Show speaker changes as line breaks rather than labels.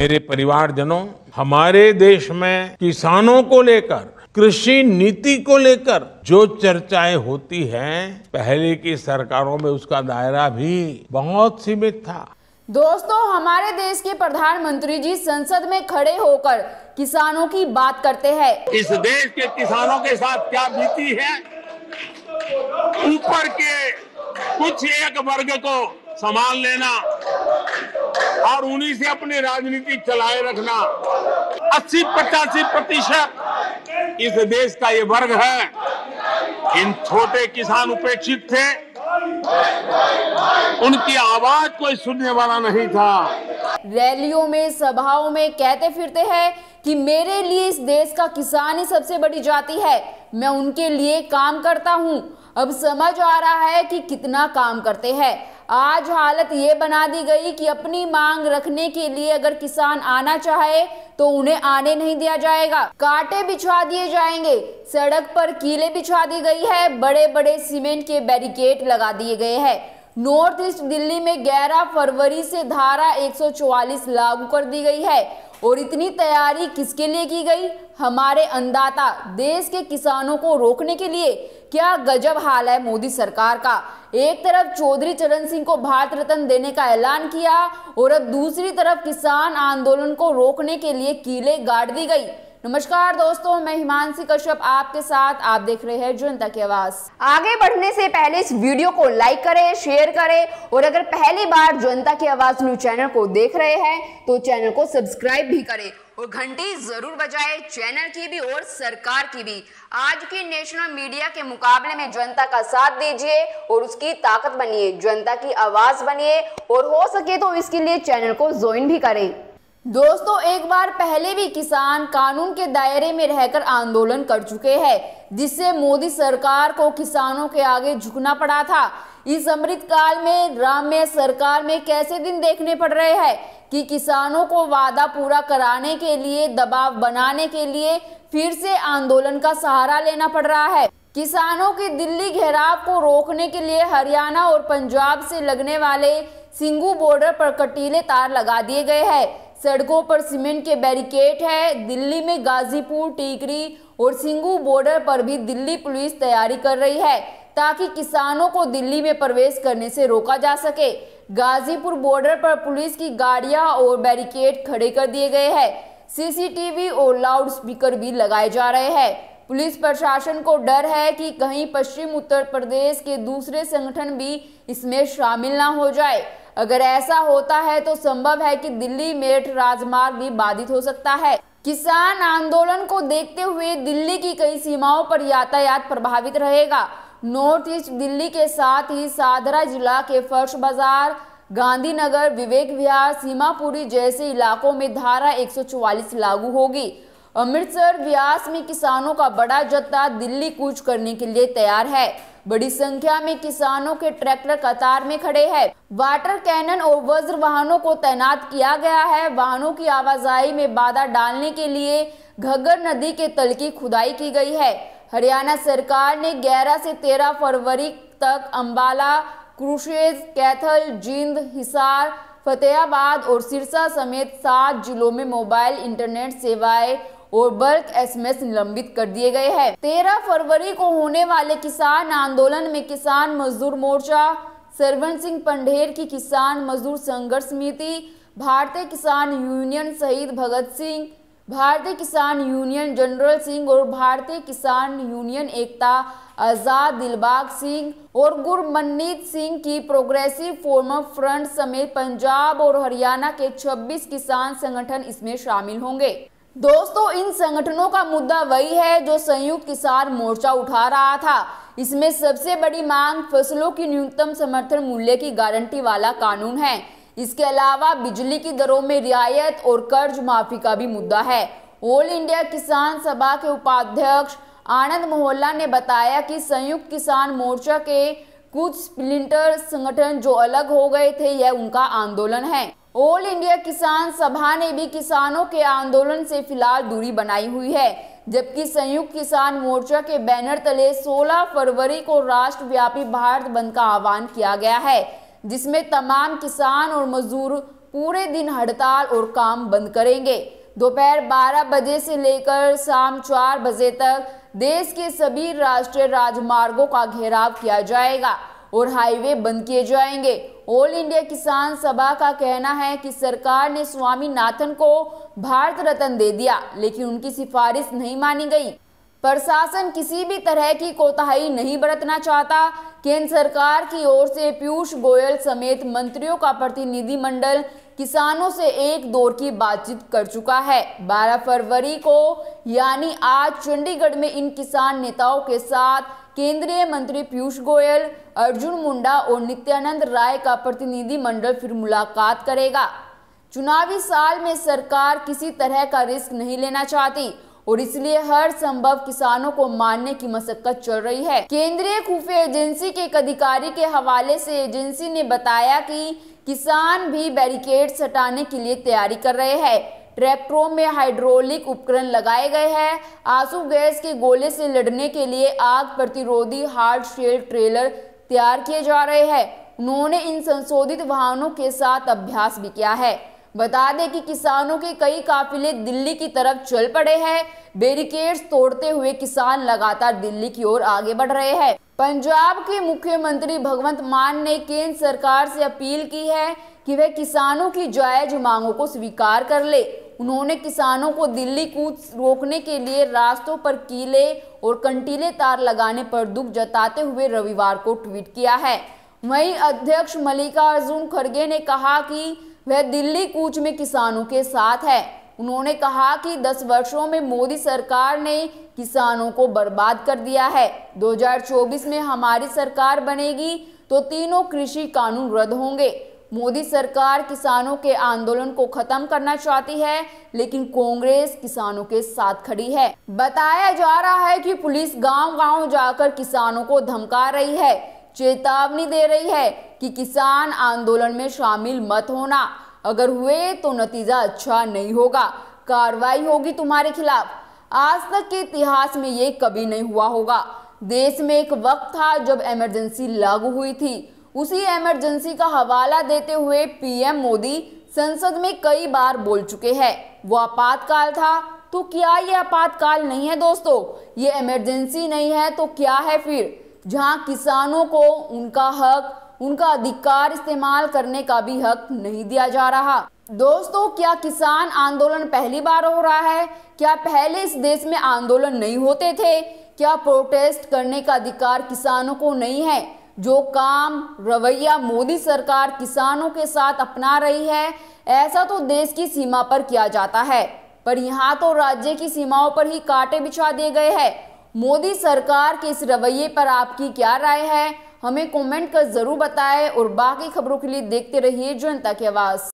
मेरे परिवारजनों हमारे देश में किसानों को लेकर कृषि नीति को लेकर जो चर्चाएँ होती हैं पहले की सरकारों में उसका दायरा भी बहुत सीमित था।
दोस्तों हमारे देश के प्रधानमंत्री जी संसद में खड़े होकर किसानों की बात करते हैं।
इस देश के किसानों के साथ क्या बीती है? ऊपर के कुछ एक वर्ग को संभाल लेना और उन्हीं से अपनी राजनीति चलाए रखना। 80 पचासी प्रतिशत इस देश का ये वर्ग है। इन छोटे किसान उपेक्षित थे। उनकी आवाज़ कोई सुनने वाला नहीं था।
रैलियों में, सभाओं में कहते फिरते हैं कि मेरे लिए इस देश का किसान ही सबसे बड़ी जाति है। मैं उनके लिए काम करता हूँ। अब समझ आ रहा है कि कितना काम करते हैं। आज हालत ये बना दी गई कि अपनी मांग रखने के लिए अगर किसान आना चाहे तो उन्हें आने नहीं दिया जाएगा। कांटे बिछा दिए जाएँगे। सड़क पर कीले बिछा दी गई है। बड़े बड़े सीमेंट के बैरिकेड लगा दिए गए हैं। नॉर्थ ईस्ट दिल्ली में 11 फरवरी से धारा 144 लागू कर दी गई है। और इतनी तैयारी किसके लिए की गई? हमारे अन्नदाता, देश के किसानों को रोकने के लिए क्या गजब हाल है मोदी सरकार का? एक तरफ़ चौधरी चरण सिंह को भारत रत्न देने का ऐलान किया और अब दूसरी तरफ़ किसान आंदोलन को रोकने के लिए कीले गाड़ दी गई। नमस्कार दोस्तों, मैं हिमांशी कश्यप आपके साथ। आप देख रहे हैं जनता की आवाज़। आगे बढ़ने से पहले इस वीडियो को लाइक करें, शेयर करें और अगर पहली बार जनता की आवाज़ न्यूज़ चैनल को देख रहे हैं तो चैनल को सब्सक्राइब भी करें और घंटी ज़रूर बजाए चैनल की भी और सरकार की भी। आज की नेशनल मीडिया के मुकाबले में जनता का साथ दीजिए और उसकी ताकत बनिए, जनता की आवाज़ बनिए और हो सके तो इसके लिए चैनल को ज्वाइन भी करें। दोस्तों, एक बार पहले भी किसान कानून के दायरे में रहकर आंदोलन कर चुके हैं, जिससे मोदी सरकार को किसानों के आगे झुकना पड़ा था। इस अमृत काल में, राम्य सरकार में कैसे दिन देखने पड़ रहे हैं कि किसानों को वादा पूरा कराने के लिए, दबाव बनाने के लिए फिर से आंदोलन का सहारा लेना पड़ रहा है। किसानों के दिल्ली घेराव को रोकने के लिए हरियाणा और पंजाब से लगने वाले सिंगू बॉर्डर पर कटीले तार लगा दिए गए हैं। सड़कों पर सीमेंट के बैरिकेड है। दिल्ली में गाजीपुर, टीकरी और सिंगू बॉर्डर पर भी दिल्ली पुलिस तैयारी कर रही है, ताकि किसानों को दिल्ली में प्रवेश करने से रोका जा सके। गाजीपुर बॉर्डर पर पुलिस की गाड़ियाँ और बैरिकेड खड़े कर दिए गए हैं। सीसीटीवी और लाउड स्पीकर भी लगाए जा रहे हैं। पुलिस प्रशासन को डर है कि कहीं पश्चिम उत्तर प्रदेश के दूसरे संगठन भी इसमें शामिल ना हो जाए। अगर ऐसा होता है तो संभव है कि दिल्ली मेरठ राजमार्ग भी बाधित हो सकता है। किसान आंदोलन को देखते हुए दिल्ली की कई सीमाओं पर यातायात प्रभावित रहेगा। नॉर्थ ईस्ट दिल्ली के साथ ही सादरा जिला के फर्श बाज़ार, गांधीनगर, विवेक विहार, सीमापुरी जैसे इलाकों में धारा 144 लागू होगी। अमृतसर व्यास में किसानों का बड़ा जत्था दिल्ली कूच करने के लिए तैयार है। बड़ी संख्या में किसानों के ट्रैक्टर कतार में खड़े हैं। वाटर कैनन और वज्र वाहनों को तैनात किया गया है। वाहनों की आवाजाही में बाधा डालने के लिए घग्गर नदी के तल की खुदाई की गई है। हरियाणा सरकार ने 11 से 13 फरवरी तक अंबाला, क्रुशेज, कैथल, जींद, हिसार, फतेहाबाद और सिरसा समेत सात जिलों में मोबाइल इंटरनेट सेवाएँ और बल्क एसएमएस निलंबित कर दिए गए हैं। तेरह फरवरी को होने वाले किसान आंदोलन में किसान मजदूर मोर्चा सरवन सिंह पंडेर की किसान मजदूर संघर्ष समिति, भारतीय किसान यूनियन शहीद भगत सिंह, भारतीय किसान यूनियन जनरल सिंह और भारतीय किसान यूनियन एकता आज़ाद दिलबाग सिंह और गुरमननीत सिंह की प्रोग्रेसिव फॉर्मर फ्रंट समेत पंजाब और हरियाणा के 26 किसान संगठन इसमें शामिल होंगे। दोस्तों, इन संगठनों का मुद्दा वही है जो संयुक्त किसान मोर्चा उठा रहा था। इसमें सबसे बड़ी मांग फ़सलों की न्यूनतम समर्थन मूल्य की गारंटी वाला कानून है। इसके अलावा बिजली की दरों में रियायत और कर्ज माफ़ी का भी मुद्दा है। ऑल इंडिया किसान सभा के उपाध्यक्ष आनंद मोहल्ला ने बताया कि संयुक्त किसान मोर्चा के कुछ स्प्लिंटर संगठन जो अलग हो गए थे, यह उनका आंदोलन है। ऑल इंडिया किसान सभा ने भी किसानों के आंदोलन से फ़िलहाल दूरी बनाई हुई है, जबकि संयुक्त किसान मोर्चा के बैनर तले 16 फरवरी को राष्ट्रव्यापी भारत बंद का आह्वान किया गया है, जिसमें तमाम किसान और मजदूर पूरे दिन हड़ताल और काम बंद करेंगे। दोपहर 12 बजे से लेकर शाम 4 बजे तक देश के सभी राष्ट्रीय राजमार्गों का घेराव किया जाएगा। और हाईवे बंद किए जाएँगे। ऑल इंडिया किसान सभा का कहना है कि सरकार ने स्वामीनाथन को भारत रत्न दे दिया, लेकिन उनकी सिफारिश नहीं मानी गई। प्रशासन किसी भी तरह की कोताही नहीं बरतना चाहता। केंद्र सरकार की ओर से पीयूष गोयल समेत मंत्रियों का प्रतिनिधि मंडल किसानों से एक दौर की बातचीत कर चुका है। 12 फरवरी को, यानी आज चंडीगढ़ में इन किसान नेताओं के साथ केंद्रीय मंत्री पीयूष गोयल, अर्जुन मुंडा और नित्यानंद राय का प्रतिनिधि मंडल फिर मुलाकात करेगा। चुनावी साल में सरकार किसी तरह का रिस्क नहीं लेना चाहती और इसलिए हर संभव किसानों को मारने की मशक्कत चल रही है। केंद्रीय खुफिया एजेंसी के एक अधिकारी के हवाले से एजेंसी ने बताया कि किसान भी बैरिकेड हटाने के लिए तैयारी कर रहे हैं। ट्रैक्टरों में हाइड्रोलिक उपकरण लगाए गए हैं। आँसू गैस के गोले से लड़ने के लिए आग प्रतिरोधी हार्ड शेल ट्रेलर तैयार किए जा रहे हैं। उन्होंने इन संशोधित वाहनों के साथ अभ्यास भी किया है। बता दें कि किसानों के कई काफिले दिल्ली की तरफ़ चल पड़े हैं। बैरिकेड्स तोड़ते हुए किसान लगातार दिल्ली की ओर आगे बढ़ रहे हैं। पंजाब के मुख्यमंत्री भगवंत मान ने केंद्र सरकार से अपील की है कि वह किसानों की जायज़ मांगों को स्वीकार कर ले। उन्होंने किसानों को दिल्ली कूच रोकने के लिए रास्तों पर कीले और कंटीले तार लगाने पर दुख जताते हुए रविवार को ट्वीट किया है। वहीं अध्यक्ष मल्लिकार्जुन खड़गे ने कहा कि वह दिल्ली कूच में किसानों के साथ है। उन्होंने कहा कि 10 वर्षों में मोदी सरकार ने किसानों को बर्बाद कर दिया है। 2024 में हमारी सरकार बनेगी तो तीनों कृषि कानून रद्द होंगे। मोदी सरकार किसानों के आंदोलन को खत्म करना चाहती है, लेकिन कांग्रेस किसानों के साथ खड़ी है। बताया जा रहा है कि पुलिस गांव-गांव जाकर किसानों को धमका रही है, चेतावनी दे रही है कि किसान आंदोलन में शामिल मत होना। अगर हुए तो नतीजा अच्छा नहीं होगा। कार्रवाई होगी तुम्हारे खिलाफ। आज तक के इतिहास में ये कभी नहीं हुआ होगा। देश में एक वक्त था जब इमरजेंसी लागू हुई थी। उसी इमरजेंसी का हवाला देते हुए पीएम मोदी संसद में कई बार बोल चुके हैं। वो आपातकाल था तो क्या ये आपातकाल नहीं है दोस्तों? ये इमरजेंसी नहीं है तो क्या है फिर? जहाँ किसानों को उनका हक, उनका अधिकार इस्तेमाल करने का भी हक नहीं दिया जा रहा। दोस्तों, क्या किसान आंदोलन पहली बार हो रहा है? क्या पहले इस देश में आंदोलन नहीं होते थे? क्या प्रोटेस्ट करने का अधिकार किसानों को नहीं है? जो काम रवैया मोदी सरकार किसानों के साथ अपना रही है, ऐसा तो देश की सीमा पर किया जाता है। पर यहाँ तो राज्य की सीमाओं पर ही कांटे बिछा दिए गए हैं। मोदी सरकार के इस रवैये पर आपकी क्या राय है? हमें कमेंट कर ज़रूर बताएँ और बाकी खबरों के लिए देखते रहिए जनता की आवाज़।